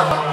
Yeah.